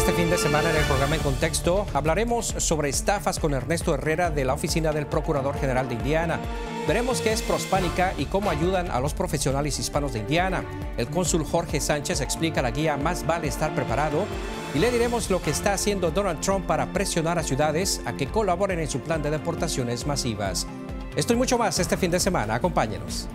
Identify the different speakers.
Speaker 1: Este fin de semana en el programa En Contexto hablaremos sobre estafas con Ernesto Herrera de la Oficina del Procurador General de Indiana. Veremos qué es Prospánica y cómo ayudan a los profesionales hispanos de Indiana. El cónsul Jorge Sánchez explica la guía Más vale estar preparado y le diremos lo que está haciendo Donald Trump para presionar a ciudades a que colaboren en su plan de deportaciones masivas. Esto y mucho más este fin de semana. Acompáñenos.